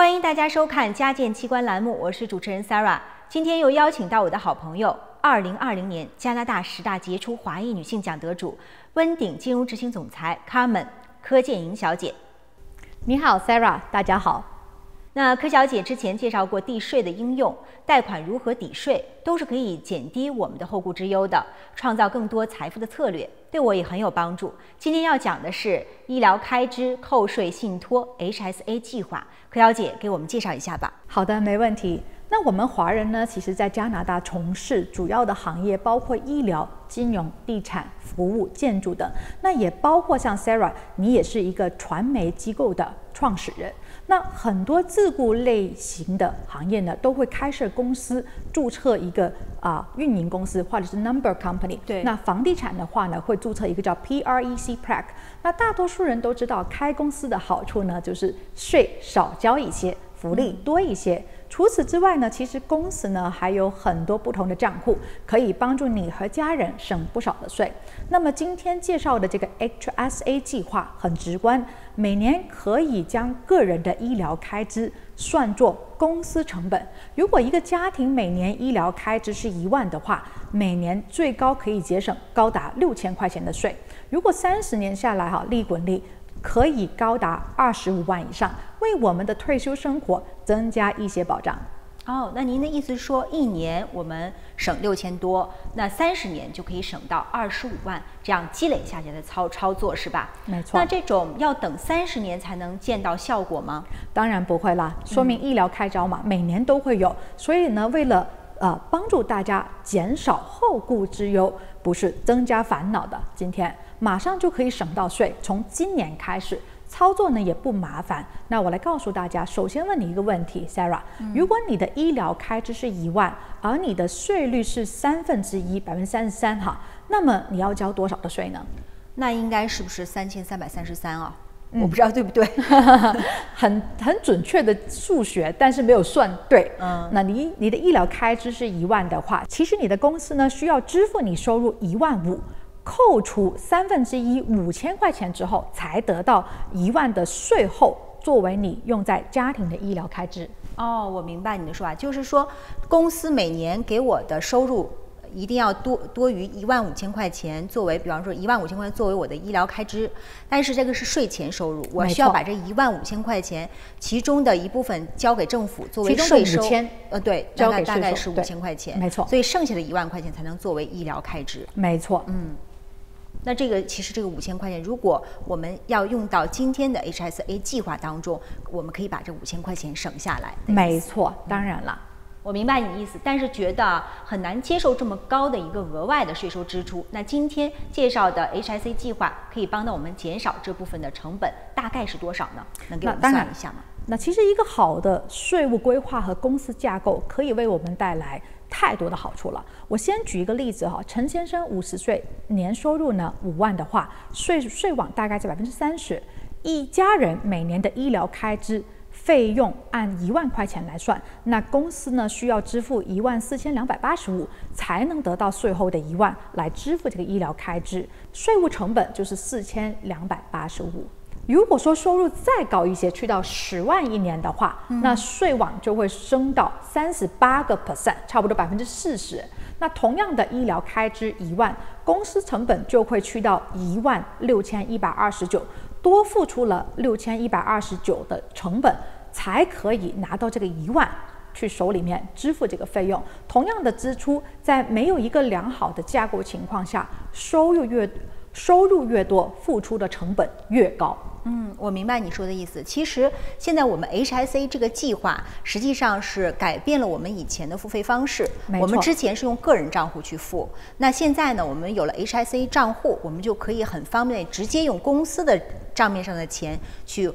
欢迎大家收看家电器官栏目，我是主持人 Sarah。今天又邀请到我的好朋友，二零二零年加拿大十大杰出华裔女性奖得主，温鼎金融执行总裁 Carmen 柯建莹小姐。你好，Sarah，大家好。那柯小姐之前介绍过地税的应用，贷款如何抵税，都是可以减低我们的后顾之忧的，创造更多财富的策略，对我也很有帮助。今天要讲的是医疗开支扣税信托 HSA 计划，柯小姐给我们介绍一下吧。好的，没问题。那我们华人呢，其实在加拿大从事主要的行业包括医疗、金融、地产、服务、建筑等，那也包括像 Sarah，你也是一个传媒机构的创始人。那很多自雇类型的行业呢，都会开设公司，注册一个啊运营公司或者是 number company。对。那房地产的话呢，会注册一个叫 PREC Prac。那大多数人都知道，开公司的好处呢，就是税少交一些，福利多一些。除此之外呢，其实公司呢还有很多不同的账户，可以帮助你和家人省不少的税。那么今天介绍的这个 HSA 计划很直观，每年可以将个人的医疗开支算作公司成本。如果一个家庭每年医疗开支是一万的话，每年最高可以节省高达六千块钱的税。如果三十年下来哈，利滚利。可以高达二十五万以上，为我们的退休生活增加一些保障。哦，那您的意思是说，一年我们省六千多，那三十年就可以省到二十五万，这样积累下来的操操作是吧？没错。那这种要等三十年才能见到效果吗？当然不会啦，说明医疗开销嘛，每年都会有。所以呢，为了呃帮助大家减少后顾之忧，不是增加烦恼的，今天。马上就可以省到税，从今年开始操作呢也不麻烦。那我来告诉大家，首先问你一个问题，Sarah，如果你的医疗开支是一万，而你的税率是三分之一，百分之三十三哈，那么你要交多少的税呢？那应该是不是三千三百三十三啊？我不知道对不对，很很准确的数学，但是没有算对。嗯，那你你的医疗开支是一万的话，其实你的公司呢需要支付你收入一万五。扣除三分之一五千块钱之后，才得到一万的税后，作为你用在家庭的医疗开支。哦，我明白你的说法，就是说公司每年给我的收入一定要多多于一万五千块钱，作为比方说一万五千块钱作为我的医疗开支，但是这个是税前收入，我需要把这一万五千块钱其中的一部分交给政府作为税收。呃，对，交给大概是五千块钱，没错。所以剩下的一万块钱才能作为医疗开支。没错，嗯。那这个其实这个五千块钱，如果我们要用到今天的 HSA 计划当中，我们可以把这五千块钱省下来。没错，当然了，我明白你的意思，但是觉得很难接受这么高的一个额外的税收支出。那今天介绍的 HIC 计划可以帮到我们减少这部分的成本，大概是多少呢？能给我们算一下吗？那其实一个好的税务规划和公司架构可以为我们带来。太多的好处了。我先举一个例子哈，陈先生五十岁，年收入呢五万的话，税税网大概在百分之三十。一家人每年的医疗开支费用按一万块钱来算，那公司呢需要支付一万四千两百八十五，才能得到税后的一万来支付这个医疗开支，税务成本就是四千两百八十五。如果说收入再高一些，去到十万一年的话，那税网就会升到三十八个 percent，差不多百分之四十。那同样的医疗开支一万，公司成本就会去到一万六千一百二十九，多付出了六千一百二十九的成本，才可以拿到这个一万去手里面支付这个费用。同样的支出，在没有一个良好的架构情况下，收入越收入越多，付出的成本越高。嗯，我明白你说的意思。其实现在我们 HSA 这个计划实际上是改变了我们以前的付费方式。我们之前是用个人账户去付，那现在呢，我们有了 HSA 账户，我们就可以很方便直接用公司的账面上的钱去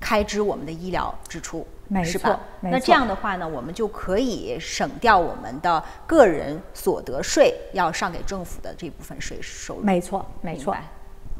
开支我们的医疗支出，是吧？那这样的话呢，我们就可以省掉我们的个人所得税要上给政府的这部分税收入。没错，没错。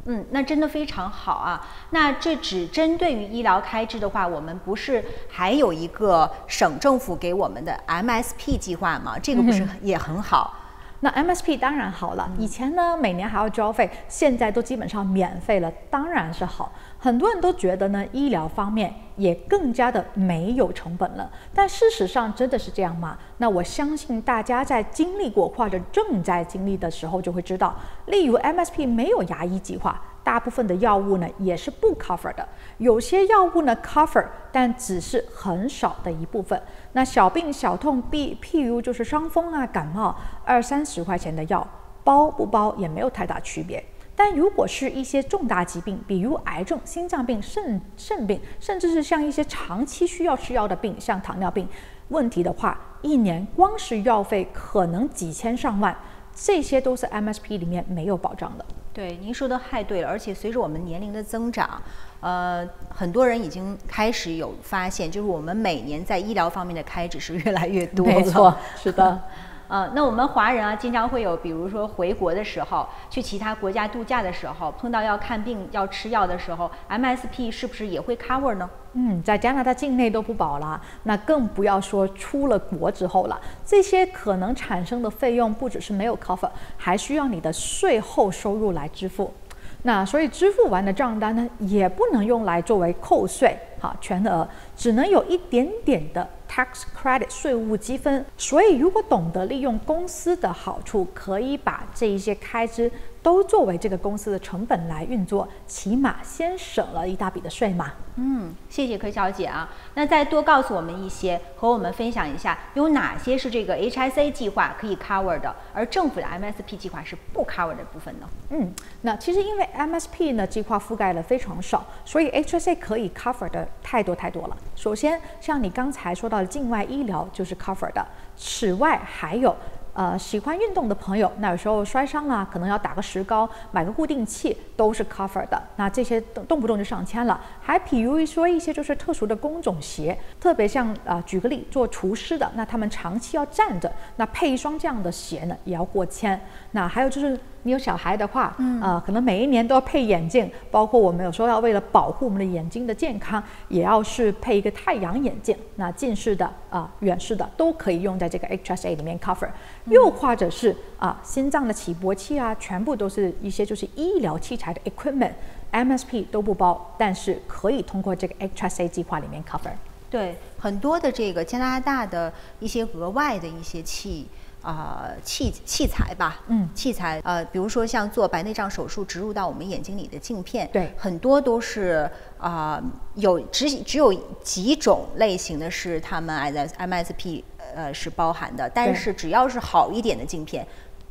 嗯，那真的非常好啊。那这只针对于医疗开支的话，我们不是还有一个省政府给我们的 MSP 计划吗？这个不是也很好？那 MSP 当然好了，以前呢每年还要交费，现在都基本上免费了，当然是好。很多人都觉得呢，医疗方面也更加的没有成本了，但事实上真的是这样吗？那我相信大家在经历过或者正在经历的时候就会知道，例如 MSP 没有牙医计划，大部分的药物呢也是不 cover 的，有些药物呢 cover，但只是很少的一部分。那小病小痛，譬譬如就是伤风啊、感冒，二三十块钱的药包不包也没有太大区别。但如果是一些重大疾病，比如癌症、心脏病、肾肾病，甚至是像一些长期需要吃药的病，像糖尿病问题的话，一年光是药费可能几千上万，这些都是 MSP 里面没有保障的。对，您说的太对了。而且随着我们年龄的增长，呃，很多人已经开始有发现，就是我们每年在医疗方面的开支是越来越多了。没错，是的。呃，那我们华人啊，经常会有，比如说回国的时候，去其他国家度假的时候，碰到要看病要吃药的时候，MSP 是不是也会 cover 呢？嗯，在加拿大境内都不保了，那更不要说出了国之后了。这些可能产生的费用，不只是没有 cover，还需要你的税后收入来支付。那所以支付完的账单呢，也不能用来作为扣税，好全额，只能有一点点的 tax credit 税务积分。所以如果懂得利用公司的好处，可以把这一些开支。都作为这个公司的成本来运作，起码先省了一大笔的税嘛。嗯，谢谢柯小姐啊。那再多告诉我们一些，和我们分享一下，有哪些是这个 HSA 计划可以 cover 的，而政府的 MSP 计划是不 cover 的部分呢？嗯，那其实因为 MSP 呢计划覆盖的非常少，所以 HSA 可以 cover 的太多太多了。首先，像你刚才说到的境外医疗就是 cover 的，此外还有。呃，喜欢运动的朋友，那有时候摔伤了，可能要打个石膏，买个固定器，都是 cover 的。那这些动动不动就上千了。还比如说一些就是特殊的工种鞋，特别像啊，举个例，做厨师的，那他们长期要站着，那配一双这样的鞋呢，也要过千。那还有就是。你有小孩的话，嗯啊，可能每一年都要配眼镜，包括我们有时候要为了保护我们的眼睛的健康，也要是配一个太阳眼镜。那近视的啊，远视的都可以用在这个 HSA 里面 cover。又或者是啊，心脏的起搏器啊，全部都是一些就是医疗器材的 equipment，MSP 都不包，但是可以通过这个 HSA 计划里面 cover。对，很多的这个加拿大的一些额外的一些器。啊，器器材吧，嗯，器材，呃，比如说像做白内障手术植入到我们眼睛里的镜片，对，很多都是啊，有只只有几种类型的是他们 S M S P 呃是包含的，但是只要是好一点的镜片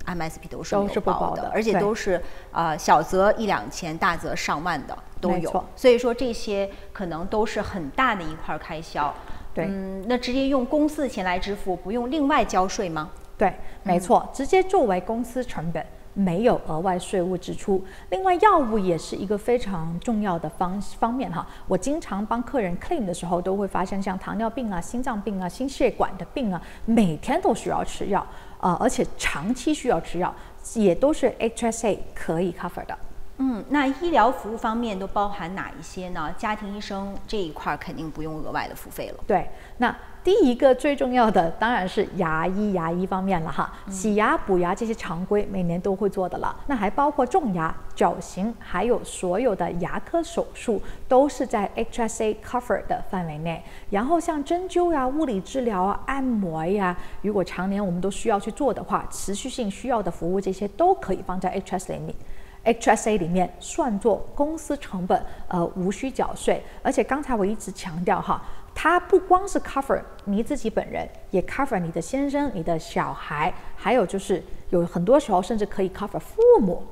，MSP 都是不保的，而且都是啊小则一两千，大则上万的都有，所以说这些可能都是很大的一块开销，对，嗯，那直接用公司的钱来支付，不用另外交税吗？对，没错，直接作为公司成本，没有额外税务支出。另外，药物也是一个非常重要的方方面哈。我经常帮客人 claim 的时候，都会发现像糖尿病啊、心脏病啊、心血管的病啊，每天都需要吃药呃，而且长期需要吃药，也都是 HSA 可以 cover 的。嗯，那医疗服务方面都包含哪一些呢？家庭医生这一块肯定不用额外的付费了。对，那。第一个最重要的当然是牙医，牙医方面了哈，洗牙、补牙这些常规每年都会做的了。那还包括种牙、矫形，还有所有的牙科手术都是在 HSA cover 的范围内。然后像针灸呀、物理治疗啊、按摩呀，如果常年我们都需要去做的话，持续性需要的服务这些都可以放在 HSA 里面。HSA 里面算作公司成本，呃，无需缴税。而且刚才我一直强调哈。它不光是 cover 你自己本人，也 cover 你的先生、你的小孩，还有就是有很多时候甚至可以 cover 父母。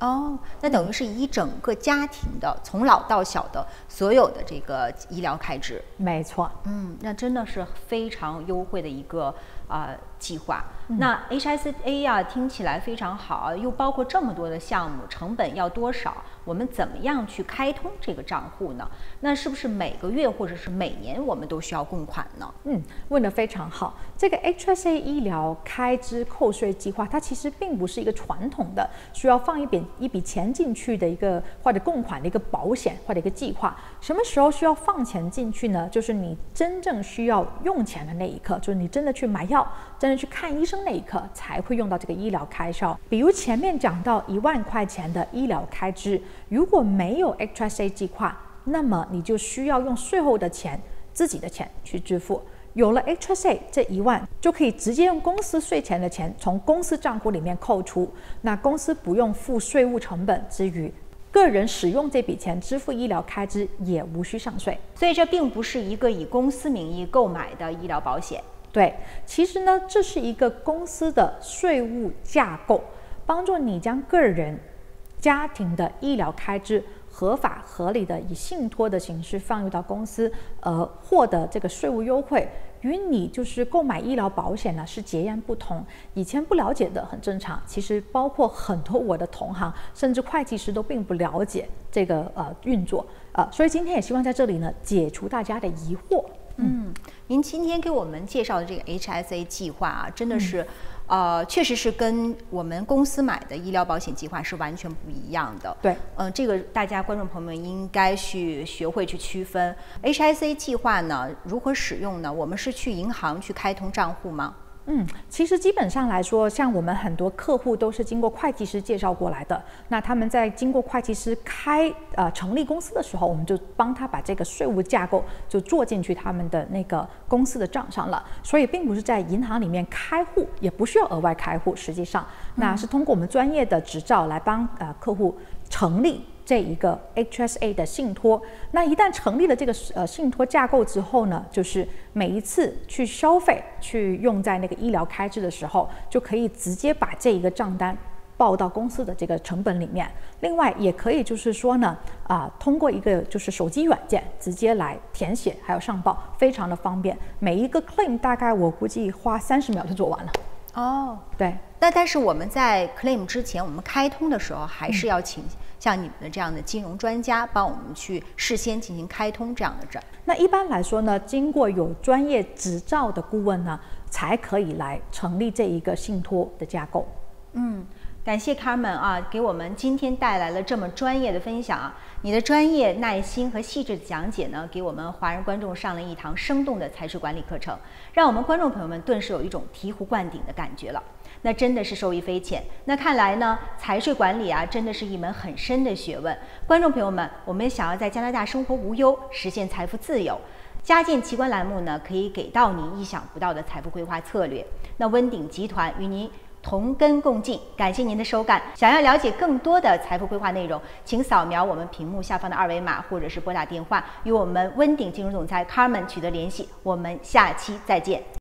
哦，那等于是一整个家庭的从老到小的所有的这个医疗开支。没错，嗯，那真的是非常优惠的一个啊计划。那 HSA 呀，听起来非常好，又包括这么多的项目，成本要多少？我们怎么样去开通这个账户呢？那是不是每个月或者是每年我们都需要供款呢？嗯，问得非常好。这个 HSA 医疗开支扣税计划，它其实并不是一个传统的需要放一笔一笔钱进去的一个或者供款的一个保险或者一个计划。什么时候需要放钱进去呢？就是你真正需要用钱的那一刻，就是你真的去买药，真但是去看医生那一刻才会用到这个医疗开销。比如前面讲到一万块钱的医疗开支，如果没有 HSA 计划，那么你就需要用税后的钱、自己的钱去支付。有了 HSA 这一万，就可以直接用公司税前的钱从公司账户里面扣除，那公司不用付税务成本之余。个人使用这笔钱支付医疗开支也无需上税，所以这并不是一个以公司名义购买的医疗保险。对，其实呢，这是一个公司的税务架构，帮助你将个人、家庭的医疗开支合法合理的以信托的形式放入到公司，呃，获得这个税务优惠。与你就是购买医疗保险呢是截然不同。以前不了解的很正常，其实包括很多我的同行，甚至会计师都并不了解这个呃运作呃，所以今天也希望在这里呢解除大家的疑惑。嗯，您今天给我们介绍的这个 HSA 计划啊，真的是。呃，确实是跟我们公司买的医疗保险计划是完全不一样的。对，嗯，这个大家观众朋友们应该去学会去区分。HSA 计划呢，如何使用呢？我们是去银行去开通账户吗？嗯，其实基本上来说，像我们很多客户都是经过会计师介绍过来的。那他们在经过会计师开呃成立公司的时候，我们就帮他把这个税务架构就做进去他们的那个公司的账上了。所以并不是在银行里面开户，也不需要额外开户。实际上，那是通过我们专业的执照来帮呃客户成立。这一个 HSA 的信托，那一旦成立了这个呃信托架构之后呢，就是每一次去消费去用在那个医疗开支的时候，就可以直接把这一个账单报到公司的这个成本里面。另外也可以就是说呢，啊，通过一个就是手机软件直接来填写还有上报，非常的方便。每一个 claim 大概我估计花三十秒就做完了。哦，对。那但是我们在 claim 之前，我们开通的时候还是要请。像你们的这样的金融专家帮我们去事先进行开通这样的证，那一般来说呢，经过有专业执照的顾问呢，才可以来成立这一个信托的架构。嗯，感谢卡门啊，给我们今天带来了这么专业的分享啊，你的专业、耐心和细致的讲解呢，给我们华人观众上了一堂生动的财税管理课程，让我们观众朋友们顿时有一种醍醐灌顶的感觉了。那真的是受益匪浅。那看来呢，财税管理啊，真的是一门很深的学问。观众朋友们，我们想要在加拿大生活无忧，实现财富自由，家建奇观栏目呢，可以给到你意想不到的财富规划策略。那温鼎集团与您同根共进，感谢您的收看。想要了解更多的财富规划内容，请扫描我们屏幕下方的二维码，或者是拨打电话与我们温鼎金融总裁 Carmen 取得联系。我们下期再见。